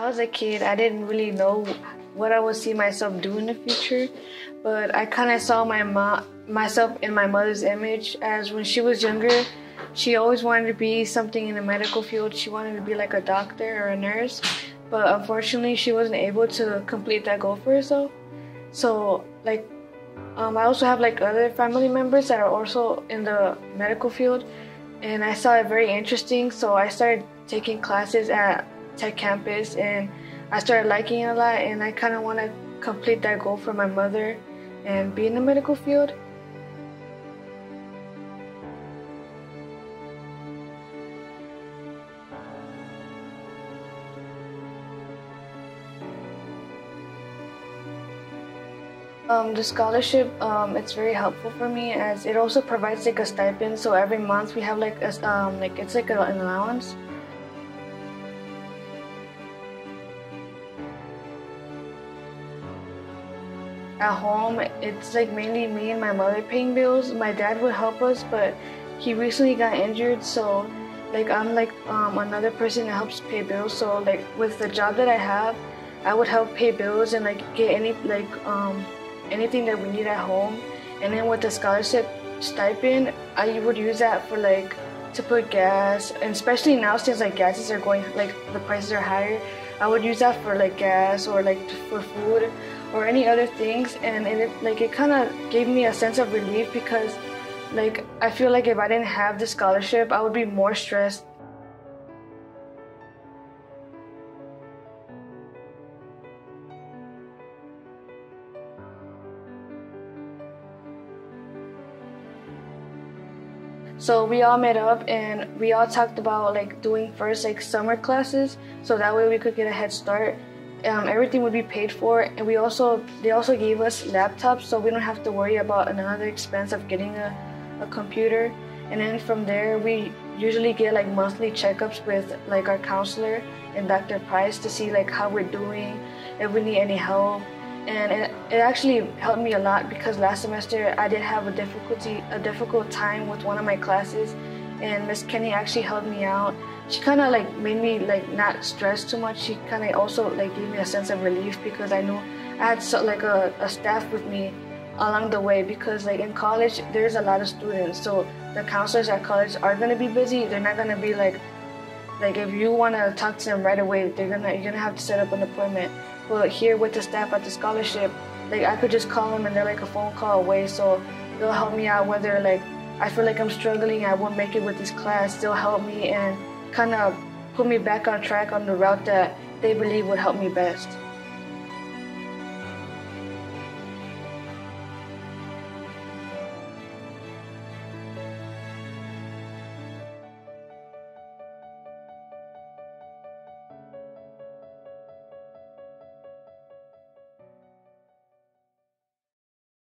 I was a kid, I didn't really know what I would see myself do in the future, but I kind of saw my mom, myself in my mother's image. As when she was younger, she always wanted to be something in the medical field. She wanted to be like a doctor or a nurse, but unfortunately, she wasn't able to complete that goal for herself. So, like, um, I also have like other family members that are also in the medical field, and I saw it very interesting. So I started taking classes at Tech Campus, and I started liking it a lot. And I kind of want to complete that goal for my mother and be in the medical field. Um, the scholarship, um, it's very helpful for me as it also provides like a stipend. So every month we have like a, um, like it's like an allowance. At home, it's like mainly me and my mother paying bills. My dad would help us, but he recently got injured, so like I'm like um, another person that helps pay bills. So like with the job that I have, I would help pay bills and like get any like um anything that we need at home. And then with the scholarship stipend, I would use that for like to put gas, and especially now since like gases are going like the prices are higher, I would use that for like gas or like for food or any other things. And it like it kind of gave me a sense of relief because like I feel like if I didn't have the scholarship, I would be more stressed So we all met up and we all talked about like doing first like summer classes, so that way we could get a head start. Um, everything would be paid for, and we also they also gave us laptops, so we don't have to worry about another expense of getting a, a computer. And then from there, we usually get like monthly checkups with like our counselor and Dr. Price to see like how we're doing, if we need any help, and it, it actually helped me a lot because last semester I did have a difficulty a difficult time with one of my classes and Miss Kenny actually helped me out. She kind of like made me like not stress too much. She kind of also like gave me a sense of relief because I knew I had so, like a, a staff with me along the way because like in college there's a lot of students so the counselors at college are gonna be busy. They're not gonna be like like if you want to talk to them right away, they're gonna you're gonna have to set up an appointment. But here with the staff at the scholarship, like I could just call them and they're like a phone call away. So they'll help me out whether like I feel like I'm struggling, I won't make it with this class. They'll help me and kind of put me back on track on the route that they believe would help me best.